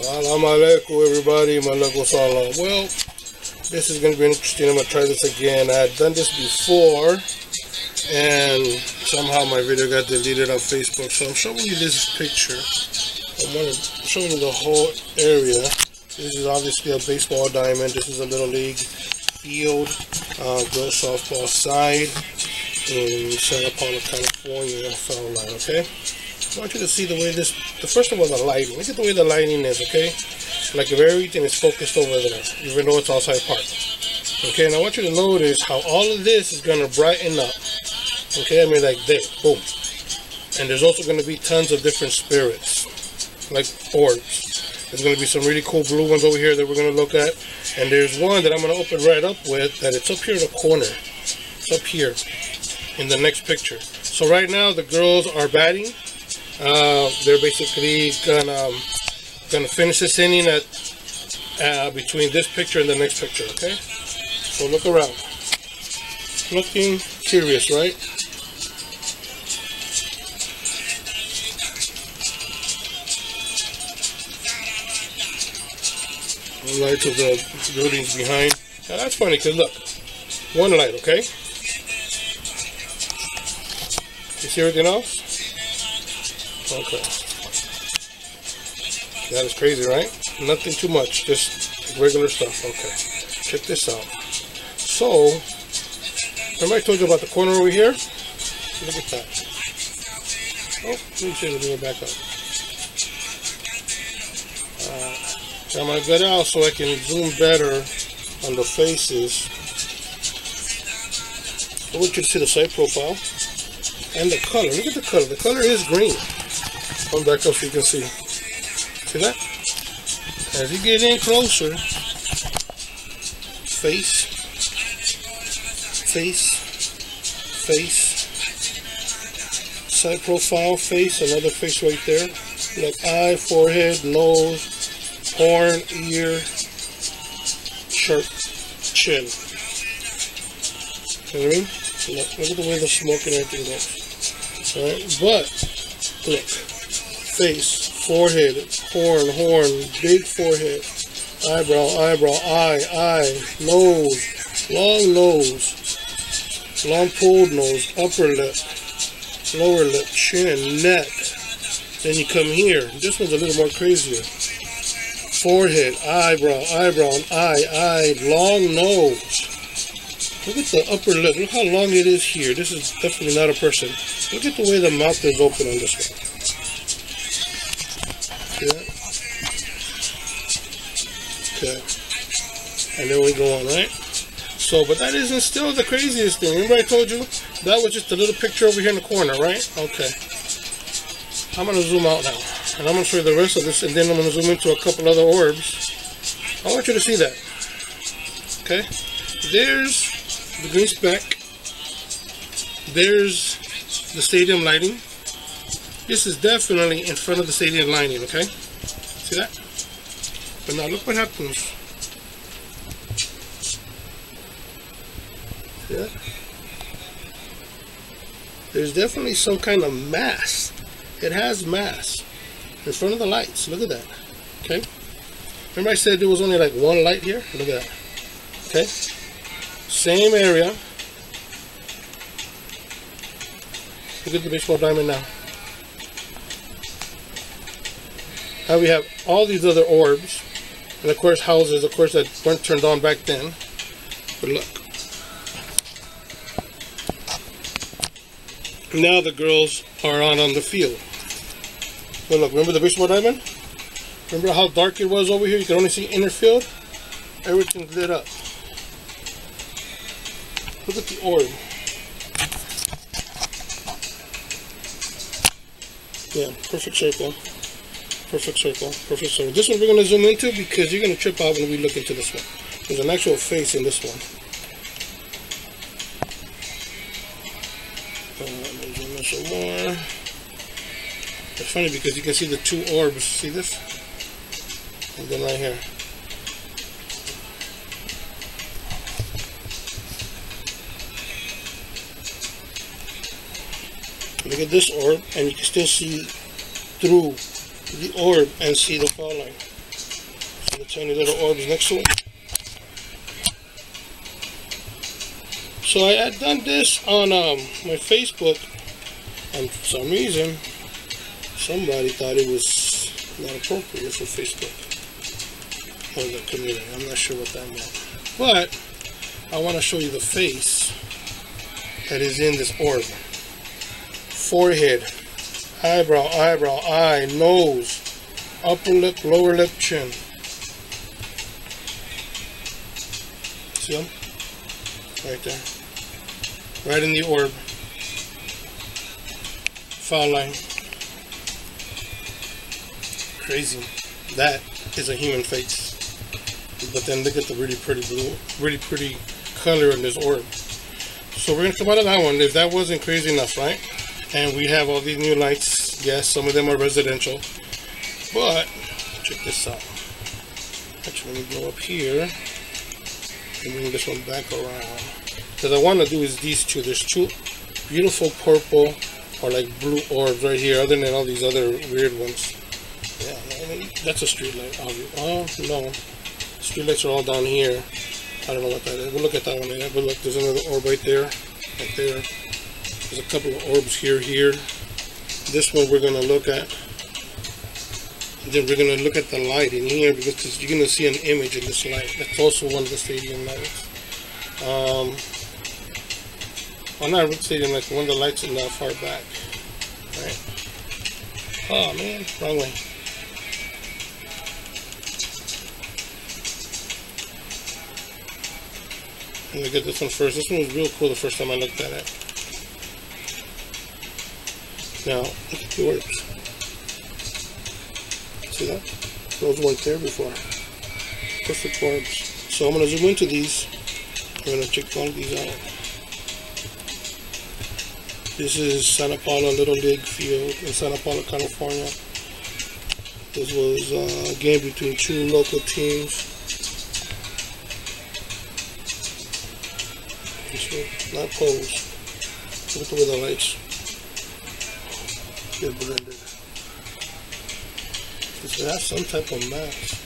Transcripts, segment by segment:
Salam alaikum everybody, malaikum salam. Well, this is going to be interesting. I'm going to try this again. I had done this before and somehow my video got deleted on Facebook. So I'm showing you this picture. I'm showing you the whole area. This is obviously a baseball diamond. This is a little league field, uh, girls softball side in Santa Paula, California, foul line, okay? I want you to see the way this, the first of all, the lighting. Look at the way the lighting is, okay? Like everything is focused over there, even though it's outside park. Okay, and I want you to notice how all of this is going to brighten up. Okay, I mean like this, boom. And there's also going to be tons of different spirits, like orbs. There's going to be some really cool blue ones over here that we're going to look at. And there's one that I'm going to open right up with that it's up here in the corner. It's up here in the next picture. So right now the girls are batting uh, they're basically gonna um, gonna finish this inning at uh, between this picture and the next picture. Okay, so look around. Looking curious, right? lights of the buildings behind. Now that's funny because look, one light, okay? You see everything else? Okay. That is crazy, right? Nothing too much, just regular stuff. Okay. Check this out. So, remember I told you about the corner over here? Look at that. Oh, let me see if we back up. Uh, I'm going to get out so I can zoom better on the faces. I want you to see the side profile and the color. Look at the color. The color is green. Come back up so you can see. See that? As you get in closer, face, face, face, side profile, face, another face right there. Like eye, forehead, nose, horn, ear, shirt, chin. You know what I mean? Look, at the way the smoke and everything goes. Alright, but look face, forehead, horn, horn, big forehead, eyebrow, eyebrow, eye, eye, nose, long nose, long pulled nose, upper lip, lower lip, chin, neck. Then you come here. This one's a little more crazier. Forehead, eyebrow, eyebrow, eye, eye, long nose. Look at the upper lip. Look how long it is here. This is definitely not a person. Look at the way the mouth is open on this one. Okay. And then we go on, right? So, but that isn't still the craziest thing. Remember I told you that was just a little picture over here in the corner, right? Okay. I'm going to zoom out now. And I'm going to show you the rest of this, and then I'm going to zoom into a couple other orbs. I want you to see that. Okay? There's the green speck. There's the stadium lighting. This is definitely in front of the stadium lighting, okay? See that? But now look what happens. That? There's definitely some kind of mass. It has mass in front of the lights. Look at that. Okay? Remember I said there was only like one light here? Look at that. Okay? Same area. Look at the baseball diamond now. Now we have all these other orbs, and of course houses, of course, that weren't turned on back then. But look. Now the girls are on on the field. But look, remember the baseball diamond? Remember how dark it was over here? You can only see inner field? Everything's lit up. Look at the orb. Yeah, perfect one perfect circle, perfect circle. This one we're going to zoom into because you're going to trip out when we look into this one. There's an actual face in this one. Uh. It's funny because you can see the two orbs. See this? And then right here. Look at this orb, and you can still see through the orb and see the foul line. the tiny little orbs next to it. So I had done this on um, my Facebook, and for some reason, somebody thought it was not appropriate for Facebook or the community. I'm not sure what that meant. But I want to show you the face that is in this orb. Forehead, eyebrow, eyebrow, eye, nose, upper lip, lower lip, chin. See them? Right there. Right in the orb. Foul line. Crazy. That is a human face. But then look at the really pretty blue, really pretty color in this orb. So we're gonna come out of that one. If that wasn't crazy enough, right? And we have all these new lights. Yes, some of them are residential. But check this out. Actually, let me go up here and bring this one back around. Because I want to do is these two. There's two beautiful purple or like blue orbs right here, other than all these other weird ones. Yeah, that's a street light. Oh, no. Street lights are all down here. I don't know what that is. We'll look at that one later. But look, there's another orb right there. Right there. There's a couple of orbs here, here. This one we're going to look at. And then we're going to look at the light in here because you're going to see an image in this light. That's also one of the stadium lights. Um, well, not stadium lights, one of the lights in the far back. Right. Oh, man. Wrong way. Let me get this one first. This one was real cool the first time I looked at it. Now, look at the orbs. See that? Those weren't there before. Perfect orbs. So I'm going to zoom into these. I'm going to check one of these out. This is Santa Paula Little League Field in Santa Paula, California. This was uh, a game between two local teams. not pose. Look at the way the lights get blended. This has some type of mask.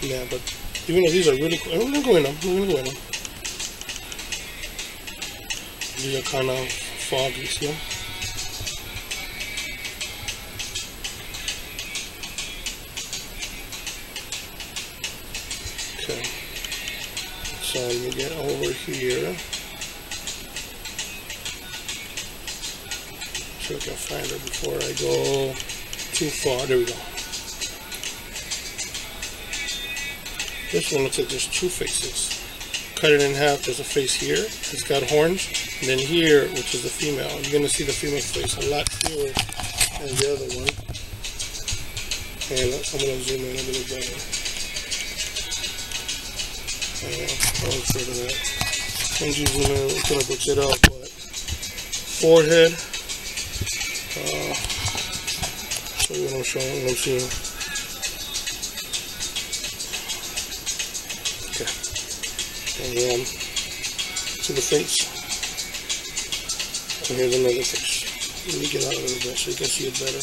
Yeah, but even though these are really cool, I'm gonna go in them. I'm gonna go in them. These are kind of foggy, see? Okay. So let me get over here. So I can find her before I go too far. There we go. This one looks like there's two faces. Cut it in half, there's a face here. It's got horns. And then here, which is the female, you're going to see the female face a lot clearer than the other one. And I'm going to zoom in a little better. Uh, I'll show that. Once you zoom in, it's going to books it up, but forehead, uh, show you what I'm showing, what I'm seeing. Okay. And then to the face. And here's another face. Let me get out a little bit so you can see it better.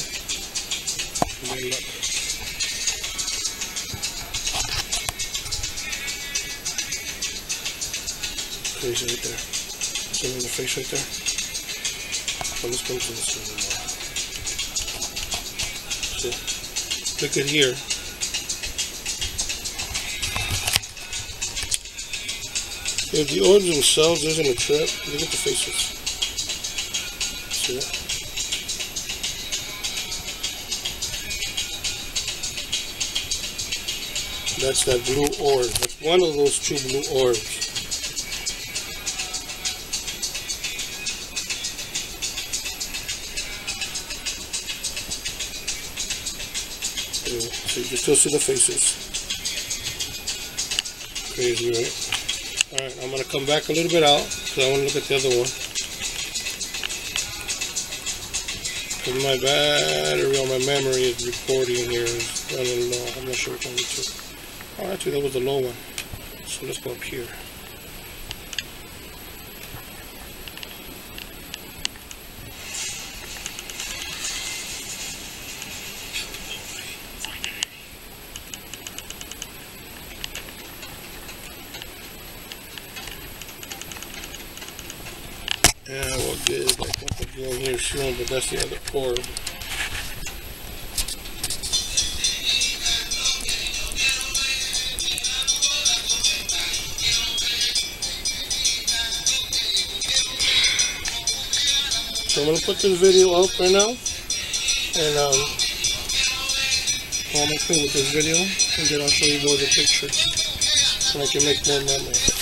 And look. face right there. See the face right there? Let's go this one See? Look at here. If the orbs themselves isn't a trip, look at the faces. See that? That's that blue orb. That's one of those two blue orbs. So you can still see the faces. Crazy, right? Alright, I'm going to come back a little bit out because I want to look at the other one. My battery on my memory is recording here is running low. I'm not sure which one it is. Oh, actually, that was the low one. So let's go up here. Good, like what the game here is showing, but that's the other orb. So I'm gonna put this video up right now, and um, I'm gonna play with this video, and then I'll show you of the picture, so I can make more memories.